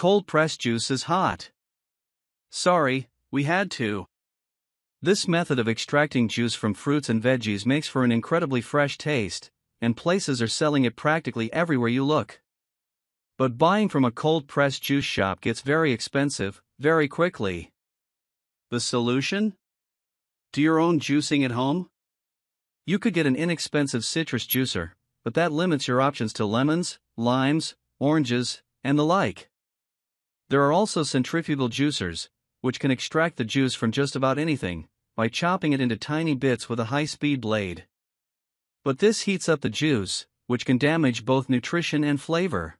Cold pressed juice is hot. Sorry, we had to. This method of extracting juice from fruits and veggies makes for an incredibly fresh taste, and places are selling it practically everywhere you look. But buying from a cold pressed juice shop gets very expensive, very quickly. The solution? Do your own juicing at home? You could get an inexpensive citrus juicer, but that limits your options to lemons, limes, oranges, and the like. There are also centrifugal juicers, which can extract the juice from just about anything by chopping it into tiny bits with a high speed blade. But this heats up the juice, which can damage both nutrition and flavor.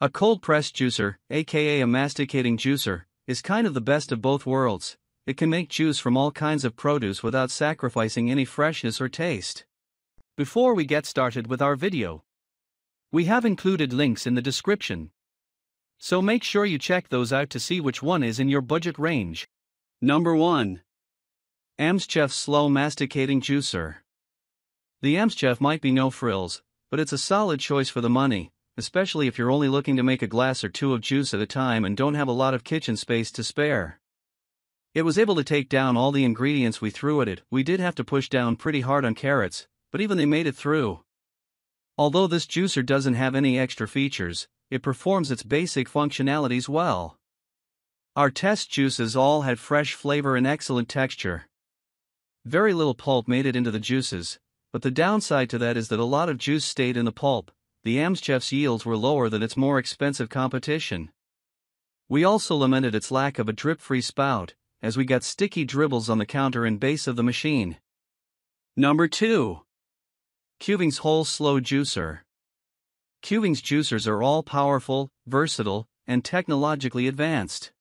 A cold pressed juicer, aka a masticating juicer, is kind of the best of both worlds. It can make juice from all kinds of produce without sacrificing any freshness or taste. Before we get started with our video, we have included links in the description. So make sure you check those out to see which one is in your budget range. Number 1. AMZCHEF Slow Masticating Juicer. The AMZCHEF might be no frills, but it's a solid choice for the money, especially if you're only looking to make a glass or two of juice at a time and don't have a lot of kitchen space to spare. It was able to take down all the ingredients we threw at it. We did have to push down pretty hard on carrots, but even they made it through. Although this juicer doesn't have any extra features, it performs its basic functionalities well. Our test juices all had fresh flavor and excellent texture. Very little pulp made it into the juices, but the downside to that is that a lot of juice stayed in the pulp, the AMZCHEF's yields were lower than its more expensive competition. We also lamented its lack of a drip free spout, as we got sticky dribbles on the counter and base of the machine. Number 2. Kuvings Whole Slow Juicer. Kuvings juicers are all powerful, versatile, and technologically advanced.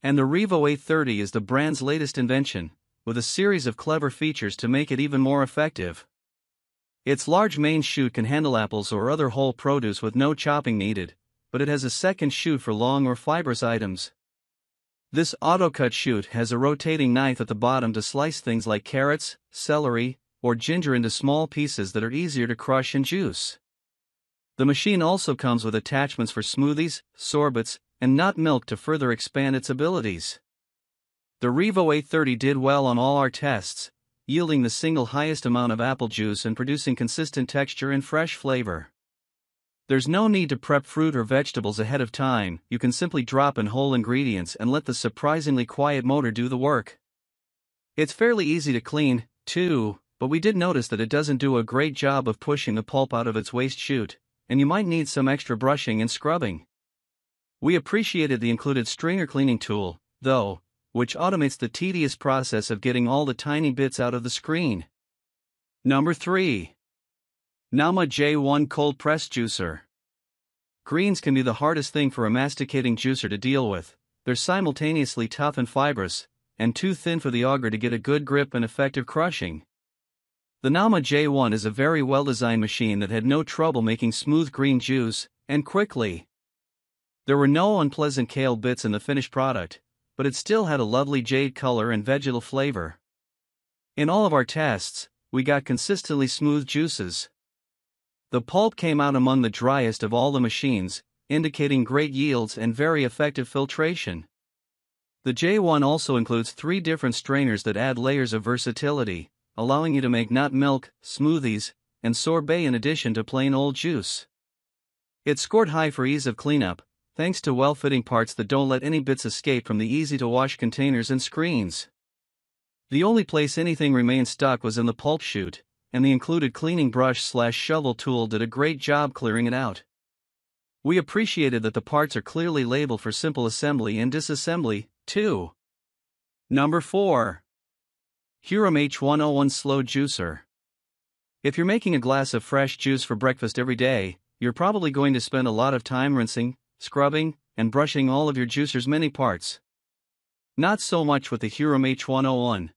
And the Revo 830 is the brand's latest invention, with a series of clever features to make it even more effective. Its large main chute can handle apples or other whole produce with no chopping needed, but it has a second chute for long or fibrous items. This auto-cut chute has a rotating knife at the bottom to slice things like carrots, celery, or ginger into small pieces that are easier to crush and juice. The machine also comes with attachments for smoothies, sorbets, and nut milk to further expand its abilities. The Revo 830 did well on all our tests, yielding the single highest amount of apple juice and producing consistent texture and fresh flavor. There's no need to prep fruit or vegetables ahead of time, you can simply drop in whole ingredients and let the surprisingly quiet motor do the work. It's fairly easy to clean, too, but we did notice that it doesn't do a great job of pushing the pulp out of its waste chute, and you might need some extra brushing and scrubbing. We appreciated the included strainer cleaning tool, though, which automates the tedious process of getting all the tiny bits out of the screen. Number 3. Nama J1 Cold Press Juicer. Greens can be the hardest thing for a masticating juicer to deal with. They're simultaneously tough and fibrous, and too thin for the auger to get a good grip and effective crushing. The Nama J1 is a very well designed machine that had no trouble making smooth green juice, and quickly. There were no unpleasant kale bits in the finished product, but it still had a lovely jade color and vegetal flavor. In all of our tests, we got consistently smooth juices. The pulp came out among the driest of all the machines, indicating great yields and very effective filtration. The J1 also includes three different strainers that add layers of versatility, allowing you to make nut milk, smoothies, and sorbet in addition to plain old juice. It scored high for ease of cleanup, thanks to well-fitting parts that don't let any bits escape from the easy-to-wash containers and screens. The only place anything remained stuck was in the pulp chute, and the included cleaning brush slash shovel tool did a great job clearing it out. We appreciated that the parts are clearly labeled for simple assembly and disassembly, too. Number 4. Hurom H101 Slow Juicer. If you're making a glass of fresh juice for breakfast every day, you're probably going to spend a lot of time rinsing, scrubbing, and brushing all of your juicer's many parts. Not so much with the Hurom H101.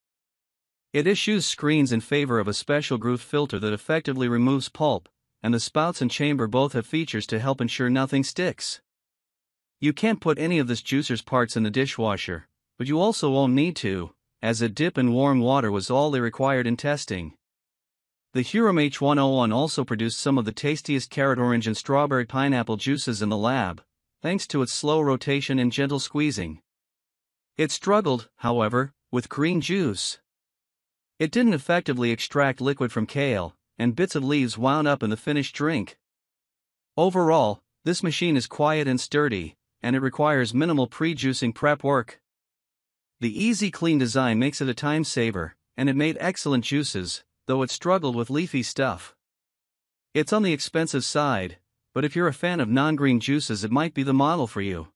It issues screens in favor of a special groove filter that effectively removes pulp, and the spouts and chamber both have features to help ensure nothing sticks. You can't put any of this juicer's parts in the dishwasher, but you also won't need to, as a dip in warm water was all they required in testing. The Hurom H101 also produced some of the tastiest carrot orange and strawberry pineapple juices in the lab, thanks to its slow rotation and gentle squeezing. It struggled, however, with green juice. It didn't effectively extract liquid from kale, and bits of leaves wound up in the finished drink. Overall, this machine is quiet and sturdy, and it requires minimal pre-juicing prep work. The easy clean design makes it a time saver, and it made excellent juices, though it struggled with leafy stuff. It's on the expensive side, but if you're a fan of non-green juices it might be the model for you.